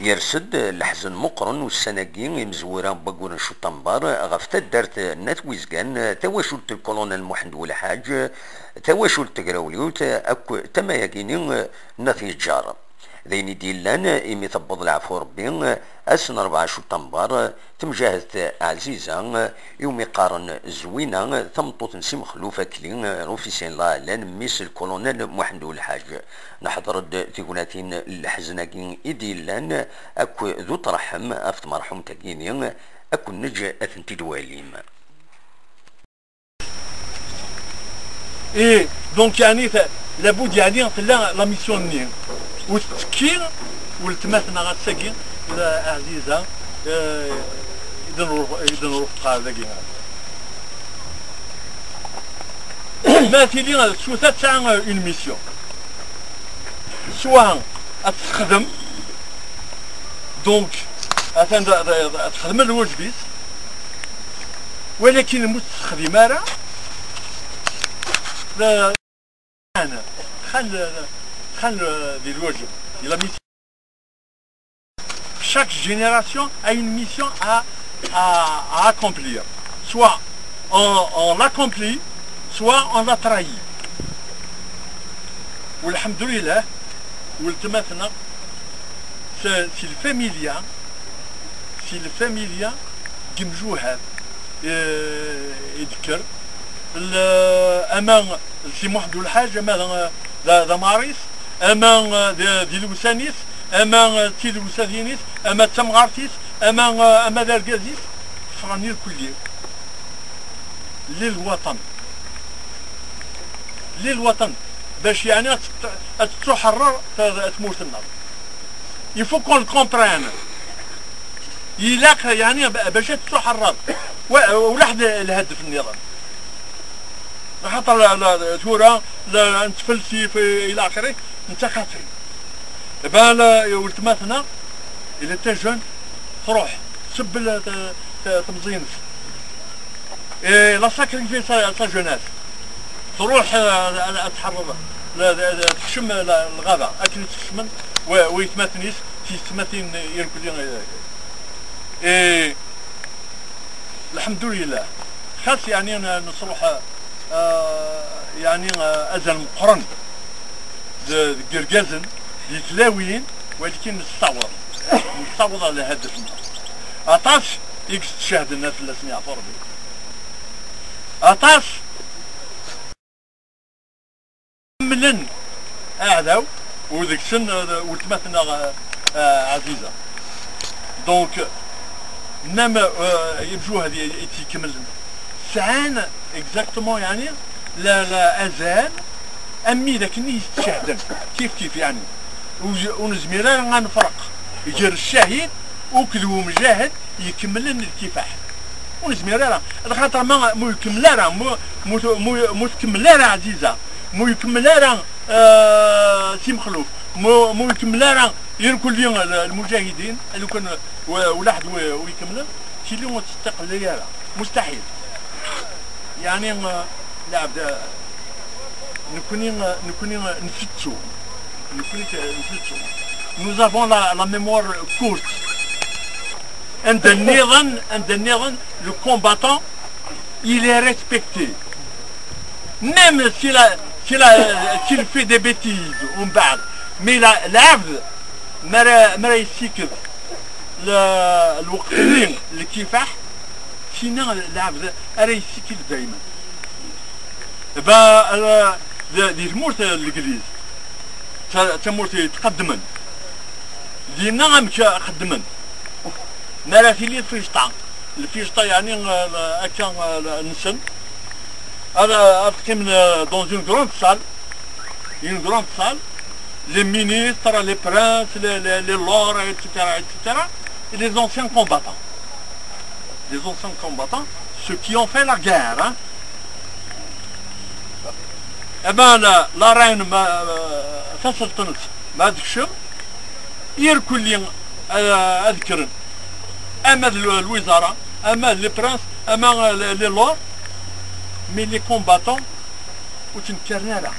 يرسد الحزن مقرن والسناقين مزوران بقور شو طنبار غف تدارت نات ويزقان تواشلت الكولونيل محمد والحاج تواشلت تقراوليوت أكو تما يقينين ناثي جار ذين ديلان إمي ثبض العفو ربي أسن أربعة شو تنبار تمجاهد عزيزة يومي قارن زوينة ثمطوط نسي مخلوفة كلين روفيسين لا لأن ميس الكولونيل محمد الحاج. نحضر تيقوناتين الحزناكين إديلان أكو ذو ترحم أفت مرحوم تاكيني أكو نجي أثنتي دواليم. اي دونك يعني لابد يعني لا ميسيون نيم والتكين والتماثنا غتساكين عزيزة إذا إذا رفقا ذاكي مثلي شو تاع اون ميسيون سواء تخدم دونك تخدم الواجبيت ولكن المستخدم راه لا انا خل chaque génération a une mission à, à, accomplir. Soit on, l'accomplit, soit on l'a trahi. Alhamdulillah, maintenant, si le familia, si le familia, جمجوها يذكر الامان سي محمد الحاج ماذا ذا ماريس اما دي الوسانيس اما تي الوسانيس اما تمغارتيس اما اما داركازيس فراني الكلية للوطن. للوطن. باش يعني تحرر تموت النار. يفو كون كومبران يلاق يعني باش تحرر. ولحد الهدف النظام. خاطر ثورة نتفلسي في إلى آخره. انت خاطري دابا ولد ماتنا إلا أنت جون تروح تسب تمزينس لا ساكريفي سا جوناس. تروح آه، تحرر تشم الغابة. أكل تشمن ويتماتنيس تيتماتين يركض إيه الحمد لله. خاص يعني نصروح آه يعني آه أزل مقرن. قرقازن يتلاوين ولكن نستعوض. نستعوض على هدفنا اطاس يكس تشاهد الناس اللي سمع فربي اطاس ملن أعداو وذيك سن ولتماتنا آه عزيزة. دونك نما آه يبجو هذه يتكمل. سعان اكزاكتومون يعني لا لا أزال. أمي ذاك يستشهدن كيف كيف يعني؟ ونزميرا غنفرق. يجر الشهيد وكذو مجاهد يكمل الكفاح. ونزميرا خاطر ما مو يكمل راه مو مو مو تكمل راه عزيزة. مو يكمل راه آه سي مخلوف مو مو يكمل راه يركل لي المجاهدين اللي كان ولاحد ويكمل شي اللي تستقل مستحيل. يعني لعب nous avons la, la mémoire courte un le combattant il est respecté même s'il a s'il fait des bêtises on بعد mais العبد ما ما يسيكب الوقت الكفاح سينا العبد راه يسيكل دائما با دي تمورت الانجليز تمورت تقدمن دي نعم خدمن ما في لي الفيشطا الفيشطا يعني هكا نسن هذا تقيم دون اون كروند سال اون كروند سال les ministres, les princes, les, les, les lords, etc., etc., et les anciens combattants. Les anciens combattants, ceux qui ont fait la guerre, hein, اما لا راين ما تسلطنت ما دكشم يركل لي أذكر. أما الوزارة أما لي برانس أما لي لور مي لي كومباتون وتنكرنا راه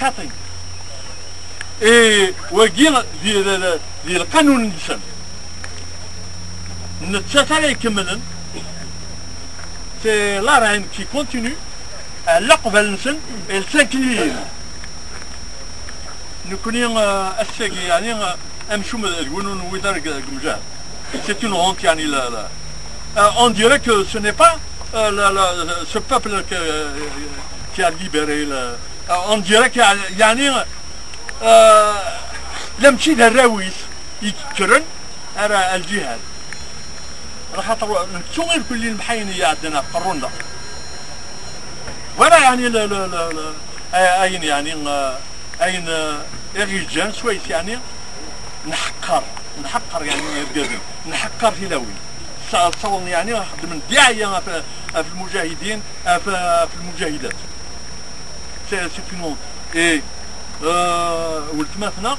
خاطي إي وكي دي دي القانون نسن نتساتر يكملن سي لا رين كي كونتينيو على قبل نسن السانكلي نكوني الساقي يعني أمشو الونون ويدار قمجاه c'est une honte يعني لا لا. on dirait que ce n'est pas euh, la, la, ce peuple que, qui a libéré on dirait que يعني لم تشي الراويس. يكرن على الجهاد. خاطر نتسوغ كل المحاين عندنا قرونا ولا يعني لا لا لا, لا اين يعني اين الرجال سويس يعني نحقر نحقر يعني القدم نحقر لوي تصور يعني من داعية في المجاهدين في المجاهدات سي اون اي ولد مثلا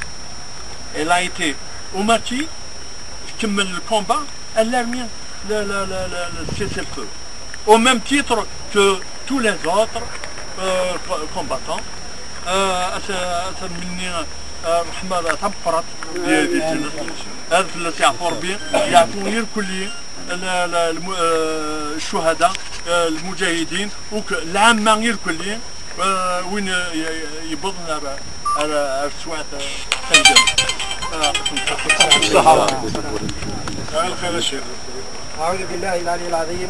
elle été au Mati تكمل الكومبا a mis le, le, le, le cessez-le-feu. Au même titre que tous les autres euh, combattants مني رحمة تبقرت ديال هذا في يعفو ربي يعفو غير كلي الشهداء المجاهدين العامة غير كلي وين يبضنا على سواعة الخير الشيخ أعوذ بالله العلي العظيم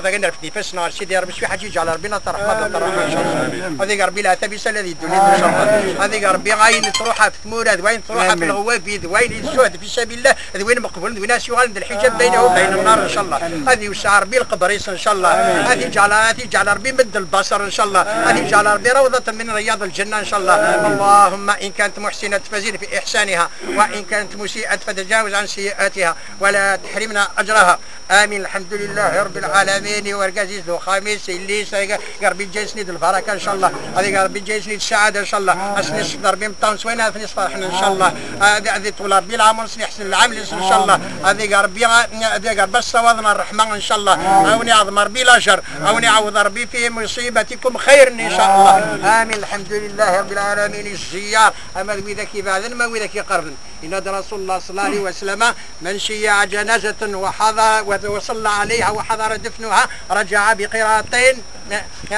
تذكرنا في ديفاس نهار سيدي ربي شي حاجة على ربنا ترحمه ترحمه ان شاء الله هذيك ربي لا تبيس الذي الدنيا ان شاء الله هذيك ربي غاين تروحها في ثمور وين تروحها في الغوافي وين الشهد في سبيل الله وين مقبول وين يغالد الحجاب بينه وبين النار إن شاء الله. هذه وسع ربي القبريس إن شاء الله. هذه جعل هذه جعل ربي مد البصر إن شاء الله. هذه جعل ربي روضة من رياض الجنة إن شاء الله. اللهم إن كانت محسنة فزيد في إحسانها وإن كانت مسيئة فتجاوز عن سيئاتها ولا تحرمنا أجرها. آمين. الحمد لله رب العالمين. ذو خميس اللي ربي جايسني البركه إن شاء الله. هذه ربي جايسني السعادة إن شاء الله. اسني صدر بهم طون سوينا اثني فرحنا إن شاء الله. هذه طول ربي العمر سني حسن العمل إن شاء الله. هذه ربي هذه ربي الصوادنا الرحمن إن شاء الله. أوني عظم ربي الاجر أوني عوض ربي في مصيبتكم خير إن شاء الله. آمين. الحمد لله رب العالمين. الزيار. أما وذاك بعد ما وذاك قرن. إن رسول الله صلى الله عليه وسلم من شيع جنازة وحضر وصلى عليها وحضر دفنها رجع بقراطين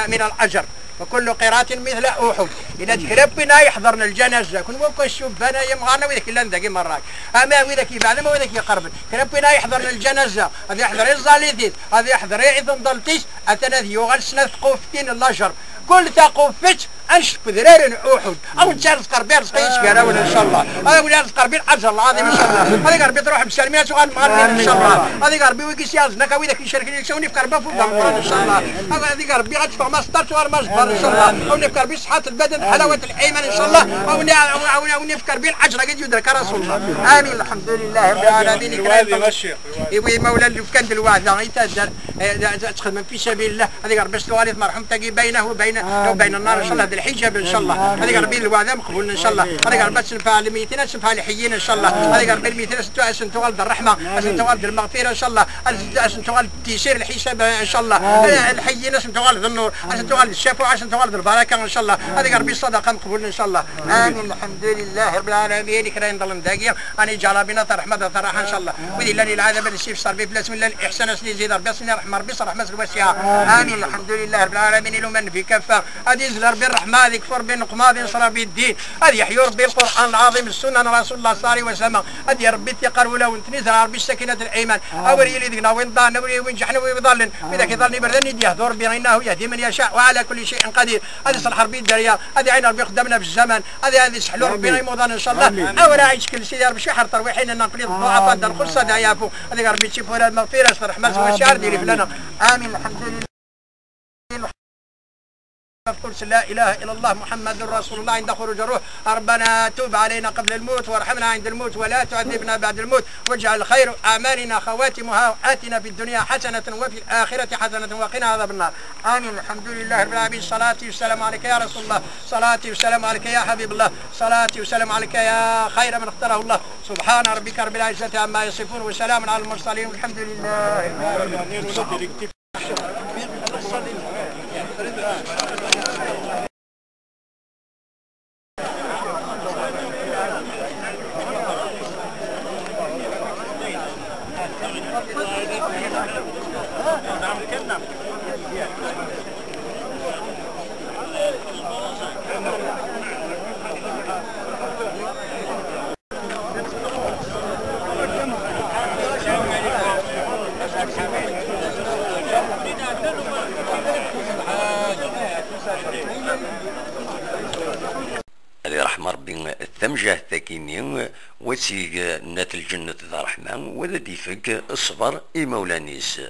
من الأجر. وكل قراءة مثل أحد إذا تكربنا يحضرنا الجنازة. كن وكو الشبانة يمغانا وذاك إلا ندقي مرات أما وذاك يبعلم وذاك يقرب كربنا يحضرنا الجنازة. هذا يحضر الزاليثيث هذا يحضر يعيث ضلتيس. أثناث يغل سنة قوفتين الأجر. كل ثقوفت انش بذرار أحد. أو نتشارز قربي رزقي يشكر ولا إن شاء الله. هذا ولا رزق قربي اجر العظيم إن شاء الله. هذا قربي تروح بسلميات وغان مغرب إن شاء الله. هذا قربي ويكي سياز نكا ويدك يشاركني يكسوني في قربه فوق القران إن شاء الله. هذا قربي غتشفع ما سترت وغير ما جبر إن شاء الله. وني في قربي صحة البدن حلاوة الايمان إن شاء الله. وني في قربي الاجر قد يدرك رسول الله. آمين. الحمد لله رب العالمين. هذه الشيخ وي مولا اللي كان بالوعد يتدر تخدم في سبيل الله. هذه قربي الوالد مرحوم تقي بينه وبين وبين النار إن شاء الله بالحجاب إن شاء الله. هذه قربي الوعد مقبول إن شاء الله. هذه قربي تنفع الميتين تنفع الحيين إن شاء الله. هذه قربي الميتين اسن توالد الرحمه اسن توالد المغفره إن شاء الله. اسن توالد التيسير الحساب إن شاء الله. الحيين اسن توالد النور اسن توالد الشفاعه اسن توالد البركه إن شاء الله. هذه قربي الصدقه مقبول إن شاء الله. آمين. الحمد لله رب العالمين. كرا نضل مداقية. أني جعل بنا رحمة فرحه إن شاء الله. وذي لني العذاب السيف صار بي بلا الله الاحسان اسني زيد ربي اسني رحمة ربي رحمة الواسعه آمين. الحمد لله رب العالمين. لو من في كفة. هذه ربي الرحمة. هذه كفر بين نقماض ينصر بالدين. هذه يحيي ربي القران العظيم السنة رسول الله صلى الله عليه وسلم هذه ربي الثقه ولا ونتنزل ربي السكينة الأيمان. اوري لي ذقنا وين ضان وين جحنا وين ضلن واذا كيضلني بردن يديه دور بينه يهدي من يشاء وعلى كل شيء قدير. هذه صلح ربي الدريا هذه عين ربي قدامنا في الزمن. هذه هذه سحلو ربي يموضان إن شاء الله. اورا عيش كل شيء ربي شحر ترويحين نقلي الضعفاء در خلصة دعيافو هذه ربي تشوف ولا المغفره رحمة وشعر ديري فلنا آمين. الحمد لله. قل لا إله إلا الله محمد رسول الله عند خروج الروح. ربنا توب علينا قبل الموت وارحمنا عند الموت ولا تعذبنا بعد الموت واجعل خير أعمالنا خواتمها وآتنا في الدنيا حسنة وفي الآخرة حسنة وقنا عذاب النار. آمين. الحمد لله رب العالمين. صلاه والسلام عليك يا رسول الله. صلاه والسلام عليك يا حبيب الله. صلاه والسلام عليك يا خير من اختاره الله. سبحان ربك رب العزة عما يصفون وسلام على المرسلين والحمد لله. نعم كنا رحمة بين الثمجة ثاكيني وسيق نات الجنة ذا رحمة وذا ديفك الصبر مولانيس.